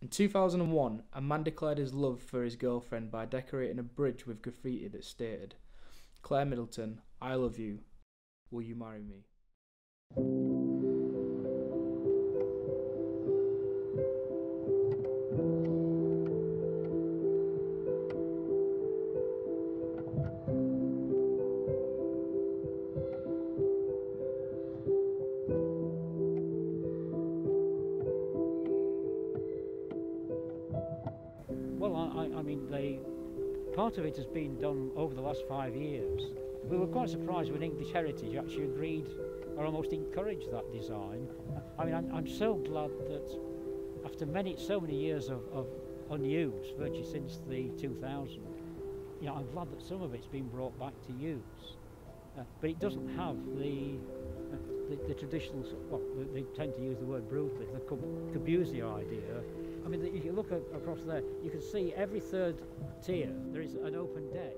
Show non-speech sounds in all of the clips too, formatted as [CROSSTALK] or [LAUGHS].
In 2001, a man declared his love for his girlfriend by decorating a bridge with graffiti that stated, Claire Middleton, I love you. Will you marry me? Well, I, I- mean, they, part of it has been done over the last five years. We were quite surprised when English Heritage actually agreed or almost encouraged that design. I mean, I'm, I'm so glad that after many, so many years of, of unuse, virtually since the 2000, you know, I'm glad that some of it's been brought back to use. Uh, but it doesn't have the, the, the traditional, well, they, tend to use the word brutally, the Corbusier idea. I mean, if you look a- across there, you can see every third tier there is an open deck,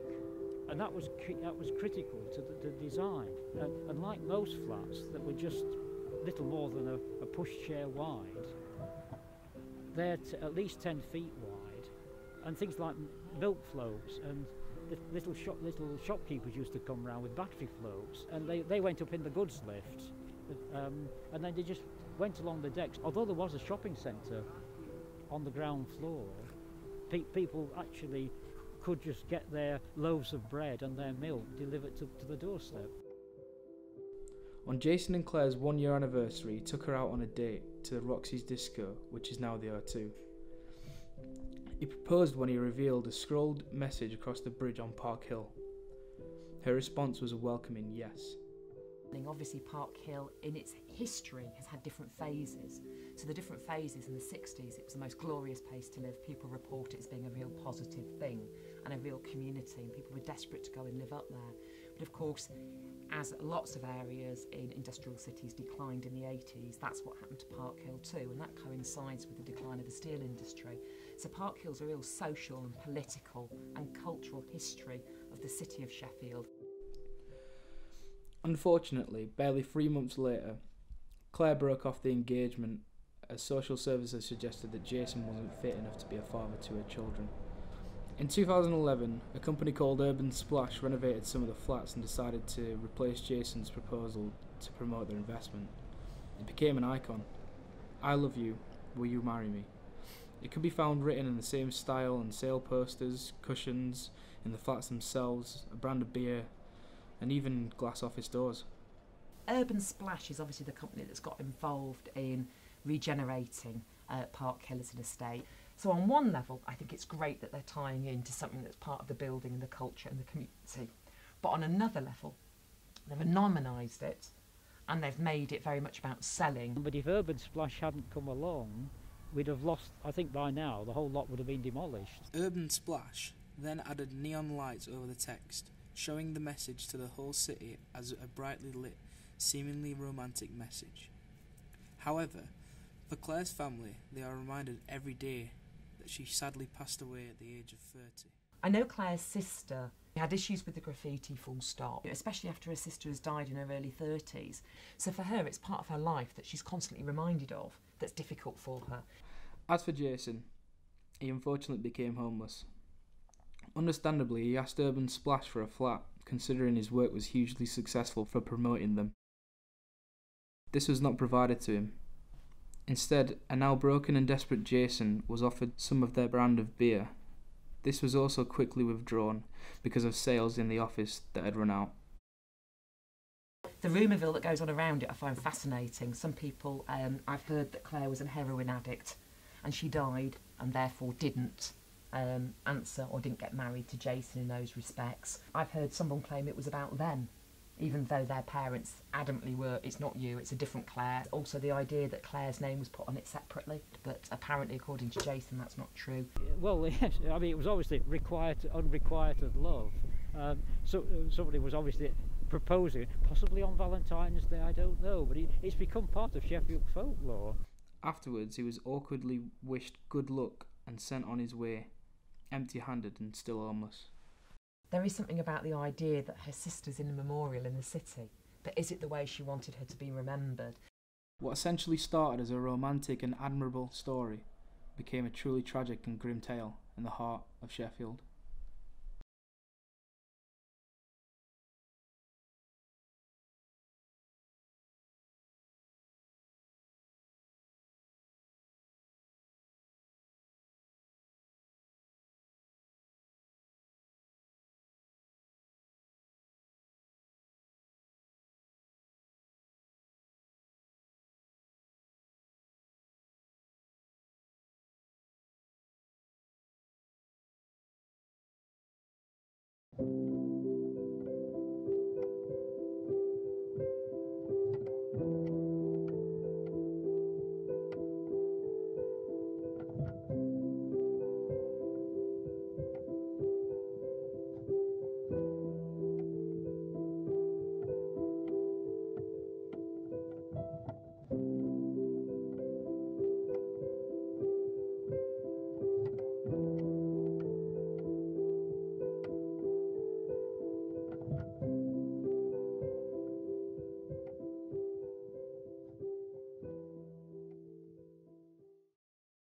and that was that was critical to the, the design. And, and like most flats that were just little more than a, a pushchair wide, they're at least ten feet wide, and things like milk floats and little shop little shopkeepers used to come round with battery floats, and they, they went up in the goods lift, um, and then they just went along the decks. Although there was a shopping centre on the ground floor, pe- people actually could just get their loaves of bread and their milk delivered to, to the doorstep. On Jason and Claire's one year anniversary, he took her out on a date to the Roxy's Disco, which is now the O2. He proposed when he revealed a scrolled message across the bridge on Park Hill. Her response was a welcoming yes. Obviously, Park Hill, in its history, has had different phases. So, the different phases in the 60s, it was the most glorious place to live. People report it as being a real positive thing and a real community, and people were desperate to go and live up there. But of course, as lots of areas in industrial cities declined in the 80s, that's what happened to Park Hill too, and that coincides with the decline of the steel industry. So, Park Hill's a real social and political and cultural history of the city of Sheffield. Unfortunately, barely three months later, Claire broke off the engagement as social services suggested that Jason wasn't fit enough to be a father to her children. In 2011, a company called Urban Splash renovated some of the flats and decided to replace Jason's proposal to promote their investment. It became an icon. I love you, will you marry me? It could be found written in the same style on sale posters, cushions, in the flats themselves, a brand of beer, and even glass office doors. Urban Splash is obviously the company that's got involved in regenerating uh, Park Hill as an estate. So, on one level, I think it's great that they're tying into something that's part of the building and the culture and the community. But on another level, they've anonymised it and they've made it very much about selling. But if Urban Splash hadn't come along, we'd have lost, I think by now, the whole lot would have been demolished. Urban Splash then added neon lights over the text, showing the message to the whole city as a brightly lit, seemingly romantic message. However, for Claire's family, they are reminded every day that she sadly passed away at the age of 30. I know Claire's sister had issues with the graffiti full stop, especially after her sister has died in her early 30s. So for her, it's part of her life that she's constantly reminded of that's difficult for her. As for Jason, he unfortunately became homeless. Understandably, he asked Urban Splash for a flat, considering his work was hugely successful for promoting them. This was not provided to him. Instead, a now broken and desperate Jason was offered some of their brand of beer. This was also quickly withdrawn because of sales in the office that had run out. The rumourville that goes on around it I find fascinating. Some people, um, I've heard that Claire was a heroin addict and she died and therefore didn't um, answer or didn't get married to Jason in those respects. I've heard someone claim it was about them, even though their parents adamantly were, it's not you, it's a different Claire. Also, the idea that Claire's name was put on it separately, but apparently, according to Jason, that's not true. Well, [LAUGHS] yes, I mean, it was obviously requited, unrequited love. Um, so somebody was obviously proposing, possibly on Valentine's Day, I don't know, but it, it's become part of Sheffield folklore. Afterwards, he was awkwardly wished good luck and sent on his way, empty handed and still homeless. There is something about the idea that her sister's in a memorial in the city, but is it the way she wanted her to be remembered? What essentially started as a romantic and admirable story became a truly tragic and grim tale in the heart of Sheffield. You